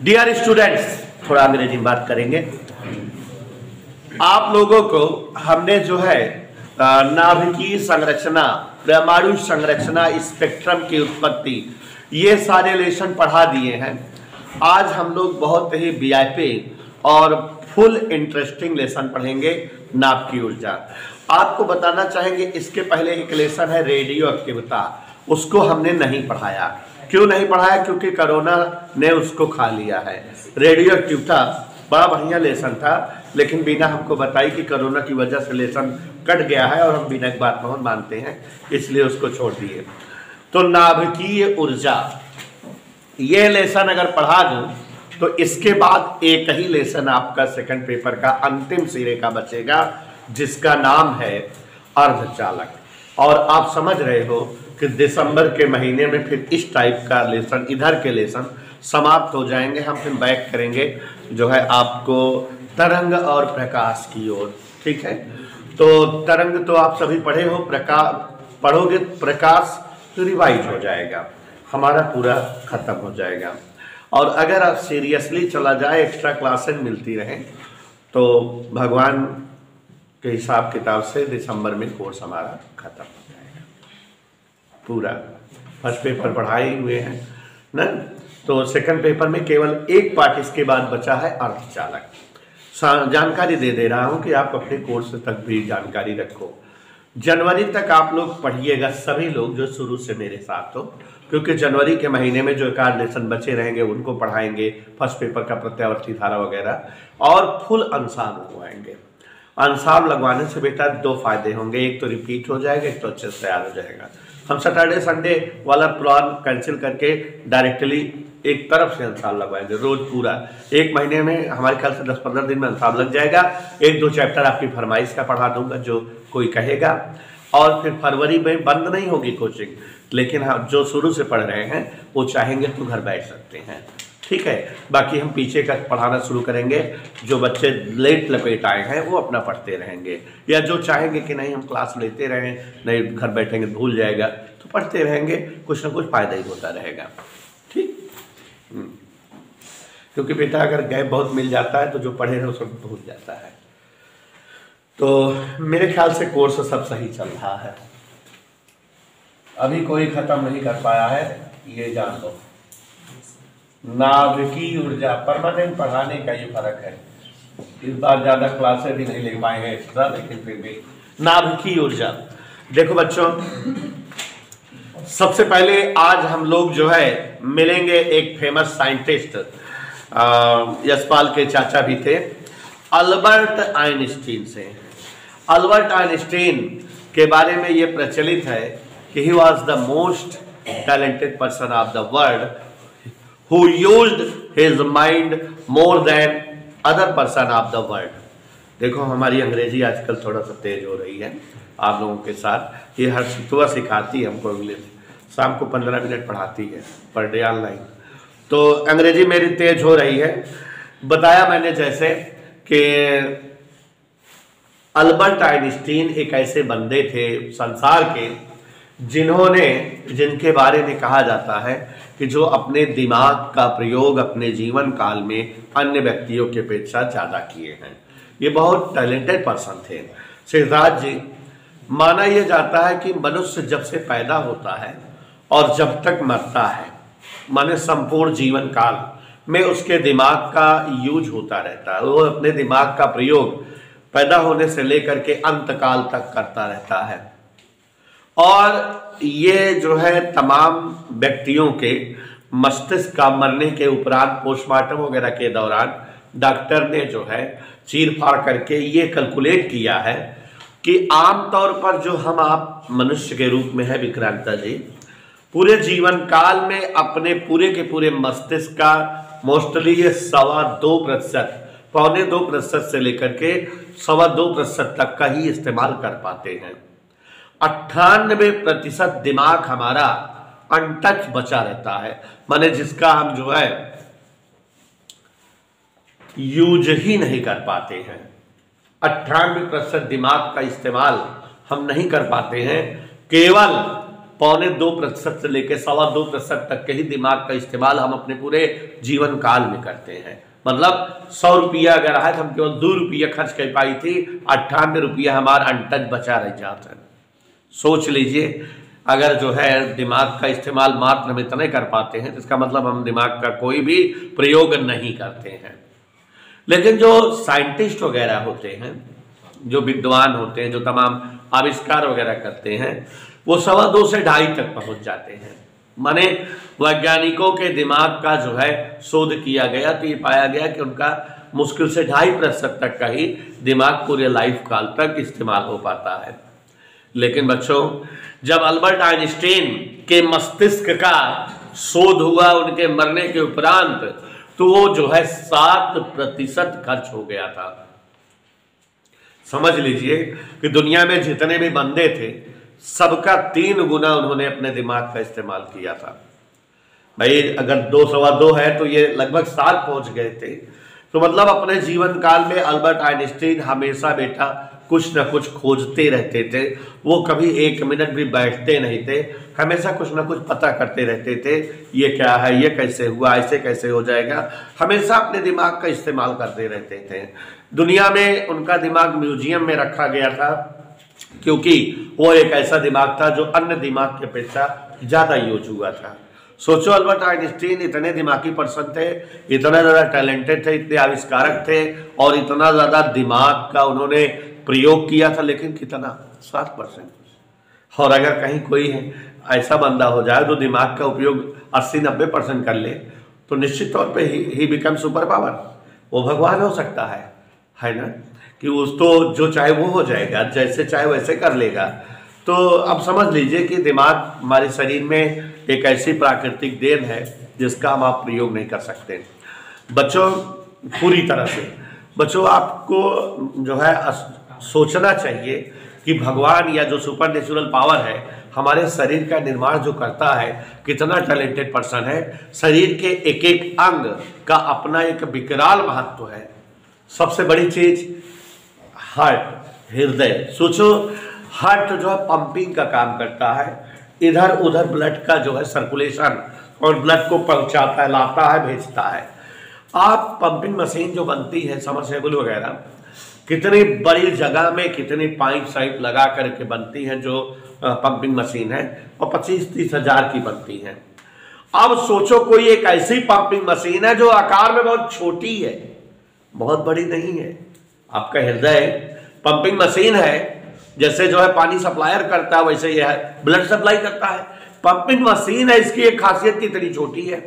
Dear students थोड़ा अंग्रेज़ी में बात करेंगे। आप लोगों को हमने जो है नाभिकीय संरचना, परमाणु संरचना स्पेक्ट्रम की उत्पत्ति, ये सारे लेसन पढ़ा दिए हैं। आज हम लोग बहुत ही वीआईपी और फुल इंटरेस्टिंग लेसन पढ़ेंगे नाभ की ऊर्जा। आपको बताना चाहेंगे, इसके पहले एक लेसन है रेडियो एक्टिविता उसको हमने नहीं पढ़ाया। क्यों नहीं पढ़ाया? क्योंकि कोरोना ने उसको खा लिया है। रेडियो एक्टिव था, बड़ा बढ़िया लेसन था, लेकिन बिना हमको बताई कि कोरोना की वजह से लेसन कट गया है और हम बिना की बात बहुत मानते हैं, इसलिए उसको छोड़ दिए। तो नाभिकीय ऊर्जा, ये लेसन अगर पढ़ा दूँ तो इसके बाद एक ही लेसन आपका सेकंड पेपर का अंतिम सिरे का बचेगा, जिसका नाम है अर्धचालक। और आप समझ रहे हो कि दिसंबर के महीने में फिर इस टाइप का लेसन, इधर के लेसन समाप्त हो जाएँगे। हम फिर बैक करेंगे, जो है आपको तरंग और प्रकाश की ओर, ठीक है? तो तरंग तो आप सभी पढ़े हो प्रकाश पढ़ोगे, प्रकाश तो रिवाइज हो जाएगा। हमारा पूरा खत्म हो जाएगा। और अगर आप सीरियसली चला जाए एक्स्ट्रा क्लासेस मिलती रहें तो भगवान के हिसाब किताब से दिसंबर में कोर्स हमारा खत्म। पूरा। फ़र्स्ट पेपर पढ़ाए हुए हैं, ना? तो सेकंड पेपर में केवल एक पार्ट इसके बाद बचा है अर्धचालक सा- जानकारी दे दे रहा हूँ कि आप अपने कोर्स तक भी जानकारी रखो। जनवरी तक आप लोग पढ़िएगा, सभी लोग जो शुरू से मेरे साथ हो, क्योंकि जनवरी के महीने में जो आध लेसन बचे रहेंगे, उनको पढ़ाएँगे फ़र्स्ट पेपर का प्रत्यावर्ती धारा वगैरह, और फुल अंसाब लगवाएँगे अंसाब लगवाने से बेटा दो फ़ायदे होंगे। एक तो रिपीट हो जाएगा, एक तो अच्छे से तैयार हो जाएगा। हम सैटरडे संडे वाला प्लान कैंसिल करके डायरेक्टली एक तरफ़ से अंसाब लगवाएँगे, रोज पूरा। एक महीने में हमारे ख्याल से दस पंद्रह दिन में अंसाब लग जाएगा। एक दो चैप्टर आपकी फरमाइश का पढ़ा दूँगा, जो कोई कहेगा। और फिर फरवरी में बंद नहीं होगी कोचिंग लेकिन हाँ जो शुरू से पढ़ रहे हैं, वो चाहेंगे तो घर बैठ सकते हैं। ठीक है, बाकी हम पीछे का पढ़ाना शुरू करेंगे। जो बच्चे लेट लपेट आए हैं, वो अपना पढ़ते रहेंगे। या जो चाहेंगे कि नहीं, हम क्लास लेते रहें, नहीं, घर बैठेंगे भूल जाएगा। तो पढ़ते रहेंगे, कुछ ना कुछ फ़ायदा ही होता रहेगा। ठीक? हम्म। क्योंकि बेटा अगर गैप बहुत मिल जाता है तो जो पढ़े रहे सब भूल जाता है। तो मेरे ख्याल से कोर्स सब सही चल रहा है। अभी कोई खत्म नहीं कर पाया है, ये जान लो। नाभिकीय ऊर्जा परमानेंट पढ़ाने का ये फ़र्क है। इस बार ज़्यादा क्लासेस भी नहीं ले पाएँगे एक्स्ट्रा लेकिन फिर भी। नाभिकीय ऊर्जा। देखो बच्चों, सबसे पहले आज हम लोग जो है, मिलेंगे एक फ़ेमस साइंटिस्ट यशपाल के चाचा भी थे, अल्बर्ट आइंस्टीन से। अल्बर्ट आइंस्टीन के बारे में ये प्रचलित है कि he was the most talented person of the world who used his mind more than other person of the world. देखो, हमारी अंग्रेज़ी आजकल थोड़ा सा तेज हो रही है आप लोगों के साथ। ये हर सुबह सिखाती है हमको इंग्लिश शाम को पंद्रह मिनट पढ़ाती है पर डे ऑनलाइन। तो अंग्रेज़ी मेरी तेज हो रही है। बताया मैंने जैसे कि अल्बर्ट आइंस्टीन एक ऐसे बंदे थे संसार के जिन्होंने, जिनके बारे में कहा जाता है कि जो अपने दिमाग का प्रयोग अपने जीवन काल में अन्य व्यक्तियों के अपेक्षा ज़्यादा किए हैं। ये बहुत टैलेंटेड पर्सन थे। सिद्धार्थ जी, माना यह जाता है कि मनुष्य जब से पैदा होता है और जब तक मरता है, माने संपूर्ण जीवन काल में उसके दिमाग का यूज़ होता रहता है। वो अपने दिमाग का प्रयोग पैदा होने से लेकर के अंत काल तक करता रहता है। और ये जो है तमाम व्यक्तियों के मस्तिष्क का मरने के उपरांत पोस्टमार्टम वगैरह के दौरान डॉक्टर ने जो है चीर फाड़ करके ये कैलकुलेट किया है कि आमतौर पर जो हम आप मनुष्य के रूप में है, विक्रांता जी, पूरे जीवन काल में अपने पूरे के पूरे मस्तिष्क का मोस्टली ये सवा दो प्रतिशत, पौने दो प्रतिशत से लेकर के सवा दो प्रतिशत तक का ही इस्तेमाल कर पाते हैं। अट्ठानबे प्रतिशत दिमाग हमारा अनटच बचा रहता है। माने जिसका हम जो है, यूज़ ही नहीं कर पाते हैं। अट्ठानवे प्रतिशत दिमाग का इस्तेमाल हम नहीं कर पाते हैं। केवल पौने दो प्रतिशत से लेकर सवा दो प्रतिशत तक के ही दिमाग का इस्तेमाल हम अपने पूरे जीवन काल में करते हैं। मतलब सौ रुपया अगर आए तो हम केवल दो रुपया खर्च कर पाई थी। अट्ठानवे रुपया हमारा अनटच बचा रह जाता है। सोच लीजिए, अगर जो है दिमाग का इस्तेमाल मात्र हम इतने कर पाते हैं तो इसका मतलब हम दिमाग का कोई भी प्रयोग नहीं करते हैं। लेकिन जो साइंटिस्ट वगैरह होते हैं, जो विद्वान होते हैं, जो तमाम आविष्कार वगैरह करते हैं, वो सवा दो से ढाई तक पहुँच जाते हैं। माने वैज्ञानिकों के दिमाग का जो है शोध किया गया तो ये पाया गया कि उनका मुश्किल से ढाई प्रतिशत तक का ही दिमाग पूरे लाइफ काल तक इस्तेमाल हो पाता है। लेकिन बच्चों, जब अल्बर्ट आइंस्टीन के मस्तिष्क का शोध हुआ उनके मरने के उपरांत तो वो जो है सात प्रतिशत खर्च हो गया था। समझ लीजिए कि दुनिया में जितने भी बंदे थे, सबका तीन गुना उन्होंने अपने दिमाग का इस्तेमाल किया था। भाई, अगर दो सवा दो है तो ये लगभग साल पहुँच गए थे। तो मतलब अपने जीवन काल में अल्बर्ट आइंस्टीन हमेशा बेटा कुछ ना कुछ खोजते रहते थे। वो कभी एक मिनट भी बैठते नहीं थे। हमेशा कुछ ना कुछ पता करते रहते थे, ये क्या है, ये कैसे हुआ, ऐसे कैसे हो जाएगा। हमेशा अपने दिमाग का इस्तेमाल करते रहते थे। दुनिया में उनका दिमाग म्यूज़ियम में रखा गया था, क्योंकि वो एक ऐसा दिमाग था जो अन्य दिमाग के अपेक्षा ज़्यादा यूज़ हुआ था। सोचो, अल्बर्ट आइंस्टीन इतने दिमागी पर्सन थे, इतना ज़्यादा टैलेंटेड थे, इतने आविष्कारक थे, और इतना ज़्यादा दिमाग का उन्होंने प्रयोग किया था, लेकिन कितना सात परसेंट। और अगर कहीं कोई है, ऐसा बंदा हो जाए जो दिमाग का उपयोग अस्सी नब्बे परसेंट कर ले तो निश्चित तौर पे ही ही बिकम सुपर पावर वो भगवान हो सकता है है ना? कि उस तो जो चाहे वो हो जाएगा, जैसे चाहे वैसे कर लेगा। तो अब समझ लीजिए कि दिमाग हमारे शरीर में एक ऐसी प्राकृतिक देन है, जिसका हम आप प्रयोग नहीं कर सकते। बच्चों, पूरी तरह से। बच्चों, आपको जो है सोचना चाहिए कि भगवान या जो सुपर नेचुरल पावर है, हमारे शरीर का निर्माण जो करता है, कितना टैलेंटेड पर्सन है। शरीर के एक एक अंग का अपना एक विकराल महत्व है। सबसे बड़ी चीज़ हार्ट हृदय। सोचो हार्ट जो है पंपिंग का काम करता है। इधर उधर ब्लड का जो है सर्कुलेशन और ब्लड को पहुंचाता है, लाता है, भेजता है। आप पंपिंग मशीन जो बनती है समरसेबल वगैरह कितनी बड़ी जगह में कितनी पाइप साइप लगा करके बनती हैं जो पंपिंग मशीन है, और पच्चीस तीस हज़ार की बनती है। अब सोचो कोई एक ऐसी पंपिंग मशीन है जो आकार में बहुत छोटी है, बहुत बड़ी नहीं है। आपका हृदय पंपिंग मशीन है, जैसे जो है पानी सप्लायर करता है, वैसे यह है ब्लड सप्लाई करता है। पंपिंग मशीन है, इसकी एक खासियत कितनी छोटी है?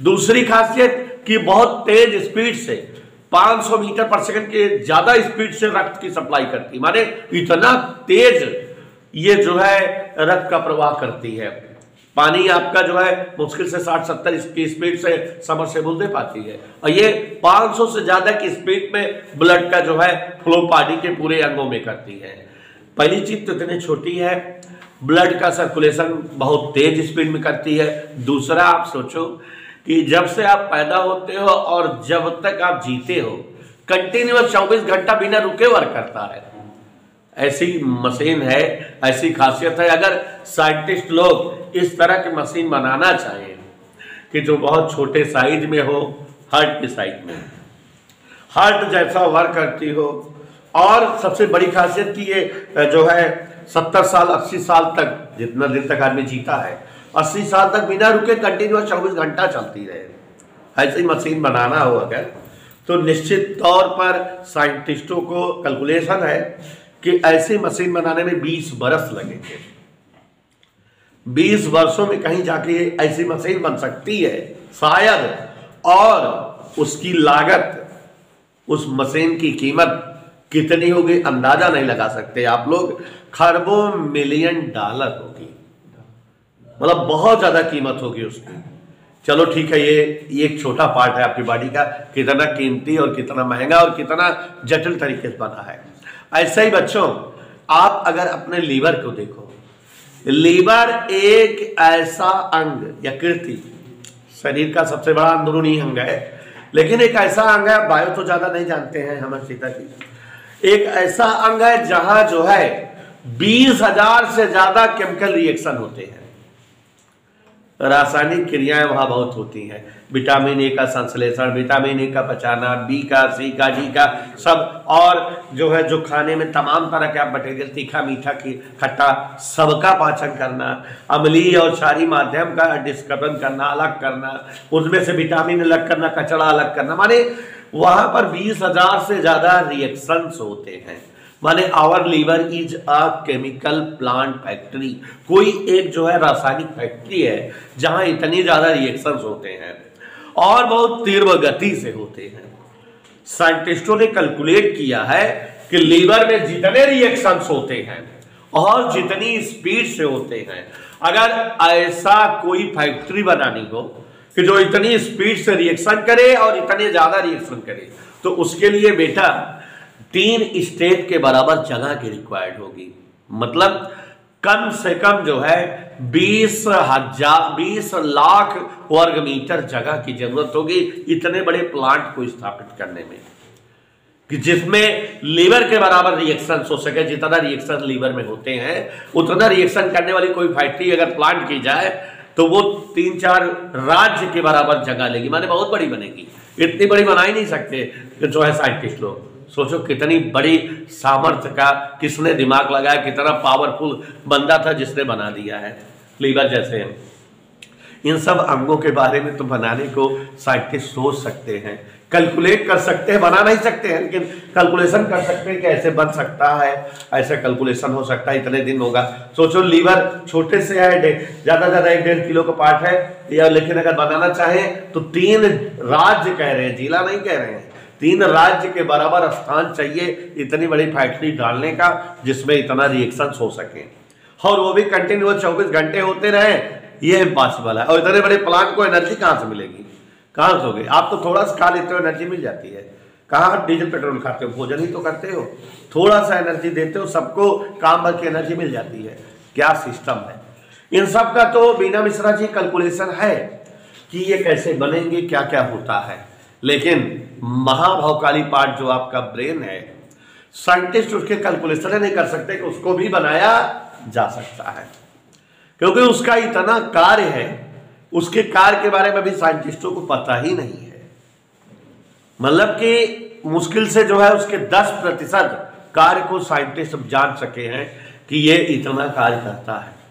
दूसरी खासियत कि बहुत तेज स्पीड से 500 मीटर पर सेकंड के ज़्यादा स्पीड से रक्त की सप्लाई करती माने इतना तेज ये जो है रक्त का प्रवाह करती है। पानी आपका जो है मुश्किल से 60-70 की स्पीड से समर से दे पाती है। और ये 500 से ज़्यादा की स्पीड में ब्लड का जो है फ्लो पानी के पूरे अंगों में करती है। पहली चीज़ तो इतनी छोटी है, ब्लड का सर्कुलेशन बहुत तेज स्पीड में करती है। दूसरा, आप सोचो कि जब से आप पैदा होते हो और जब तक आप जीते हो कंटिन्यूस चौबीस घंटा बिना रुके वर्क करता है ऐसी मशीन है, ऐसी खासियत है, अगर साइंटिस्ट लोग इस तरह की मशीन बनाना चाहें कि जो बहुत छोटे साइज़ में हो हार्ट के साइज़ में हार्ट जैसा वर्क करती हो, और सबसे बड़ी खासियत की ये, जो है, सत्तर साल, अस्सी साल तक, जितना दिन तक आदमी जीता है अस्सी साल तक बिना रुके कंटिन्यूस चौबीस घंटा चलती रहे। ऐसी मशीन बनाना हो अगर तो निश्चित तौर पर साइंटिस्टों को कैलकुलेशन है कि ऐसी मशीन बनाने में 20 बरस लगेंगे। 20 वर्षों में कहीं जाके ऐसी मशीन बन सकती है, शायद, और उसकी लागत, उस मशीन की कीमत कितनी होगी, अंदाज़ा नहीं लगा सकते आप लोग। खरबों मिलियन डॉलर होगी। मतलब बहुत ज़्यादा कीमत होगी उसकी। चलो ठीक है, ये ये एक छोटा पार्ट है आपकी बॉडी का, कितना कीमती और कितना महँगा और कितना जटिल तरीके से बना है। ऐसे ही बच्चों, आप अगर अपने लीवर को देखो, लीवर एक ऐसा अंग या कृति, शरीर का सबसे बड़ा अंदरूनी अंग है, लेकिन एक ऐसा अंग है, बायो तो ज़्यादा नहीं जानते हैं हमारे सीता जी। एक ऐसा अंग है जहाँ जो है बीस हज़ार से ज़्यादा केमिकल रिएक्शन होते हैं। रासायनिक क्रियाएँ वहाँ बहुत होती हैं। विटामिन ए का संश्लेषण, विटामिन ए का पचाना, बी का, सी का डी का, सब और जो है, जो खाने में तमाम तरह के आप मटेरियल तीखा, मीठा की खट्टा, सबका पाचन करना अमली और सारी माध्यम का डिस्कर्बन करना, अलग करना उसमें से विटामिन अलग करना कचड़ा अलग करना, माने वहाँ पर बीस हज़ार से ज़्यादा रिएक्शंस होते हैं। माने our liver is a chemical plant factory कोई एक जो है रासायनिक फैक्ट्री है, जहाँ इतनी ज़्यादा रिएक्शंस होते हैं और बहुत तीव्र गति से होते हैं। साइंटिस्टों ने कैलकुलेट किया है कि लीवर में जितने रिएक्शंस होते हैं और जितनी स्पीड से होते हैं, अगर ऐसा कोई फैक्ट्री बनानी हो कि जो इतनी स्पीड से रिएक्शन करे और इतने ज़्यादा रिएक्शन करे तो उसके लिए बेटा तीन स्टेट के बराबर जगह की रिक्वायर्ड होगी। मतलब कम से कम जो है बीस हज़ार, बीस लाख वर्ग मीटर जगह की ज़रूरत होगी इतने बड़े प्लांट को स्थापित करने में। कि जिसमें लीवर के बराबर रिएक्शन हो सके, जितना रिएक्शन लीवर में होते हैं, उतना रिएक्शन करने वाली कोई फैक्ट्री अगर प्लांट की जाए तो वो तीन चार राज्य के बराबर जगह लेगी। माने बहुत बड़ी बनेगी। इतनी बड़ी बना ही नहीं सकते जो है साइंटिस्ट लोग। सोचो कितनी बड़ी सामर्थ्य का किसने दिमाग लगाया, कितना पावरफुल बंदा था जिसने बना दिया है। लीवर जैसे इन सब अंगों के बारे में तो बनाने को साइंटिस्ट सोच सकते हैं। कैलकुलेट कर सकते हैं, बना नहीं सकते हैं, लेकिन कैलकुलेशन कर सकते हैं कि ऐसे बन सकता है, ऐसा कैलकुलेशन हो सकता है, इतने दिन होगा। सोचो लीवर छोटे से है ज़्यादा ज़्यादा एक डेढ़ किलो का पार्ट है, या लेकिन अगर बनाना चाहे तो तीन राज्य कह रहे हैं, जिला नहीं कह रहे हैं। तीन राज्य के बराबर स्थान चाहिए इतनी बड़ी फैक्ट्री डालने का, जिसमें इतना रिएक्शन हो सके। और वो भी कंटिन्यूस चौबीस घंटे होते रहे, ये इम्पॉसिबल है। और इतने बड़े प्लांट को एनर्जी कहाँ से मिलेगी? कहाँ से होगी? आप तो थोड़ा सा खा लेते हो एनर्जी मिल जाती है। कहाँ डीजल पेट्रोल खाते हो? भोजन ही तो करते हो। थोड़ा सा एनर्जी देते हो, सबको काम भर की एनर्जी मिल जाती है। क्या सिस्टम है? इन सब का तो बीना मिश्रा जी कैलकुलेशन है कि ये कैसे बनेंगे क्या क्या होता है। लेकिन महाभवकाली पार्ट जो आपका ब्रेन है, साइंटिस्ट उसके कैलकुलेशन नहीं कर सकते कि उसको भी बनाया जा सकता है। क्योंकि उसका इतना कार्य है, उसके कार्य के बारे में भी साइंटिस्टों को पता ही नहीं है। मतलब कि मुश्किल से जो है उसके 10 प्रतिशत कार्य को साइंटिस्ट जान सके हैं कि ये इतना कार्य करता है।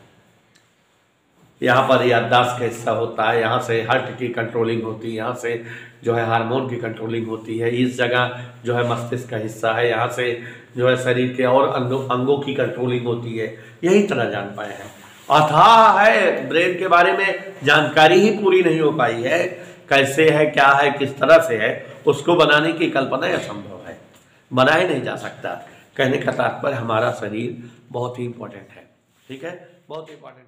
यहाँ पर याददाश्त का हिस्सा होता है, यहाँ से हार्ट की कंट्रोलिंग होती है, यहाँ से जो है हार्मोन की कंट्रोलिंग होती है। इस जगह जो है मस्तिष्क का हिस्सा है, यहाँ से जो है शरीर के और अंगों अंगों की कंट्रोलिंग होती है। यही तरह जान पाए हैं। अथाह है ब्रेन के बारे में जानकारी ही पूरी नहीं हो पाई है। कैसे है, क्या है, किस तरह से है, उसको बनाने की कल्पना असंभव है। बनाया नहीं जा सकता। कहने का तात्पर्य हमारा शरीर बहुत ही इंपॉर्टेंट है। ठीक है? बहुत इंपॉर्टेंट